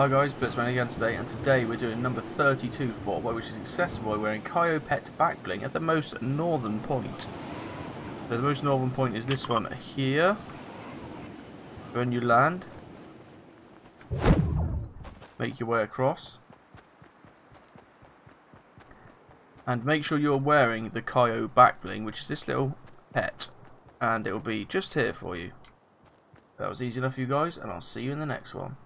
Hi guys, Blitzerman again today, and today we're doing number 32 for which is accessible by wearing Kyopet Pet Backbling at the most northern point. So the most northern point is this one here, when you land. Make your way across. And make sure you're wearing the Kyo backbling, which is this little pet. And it will be just here for you. That was easy enough you guys, and I'll see you in the next one.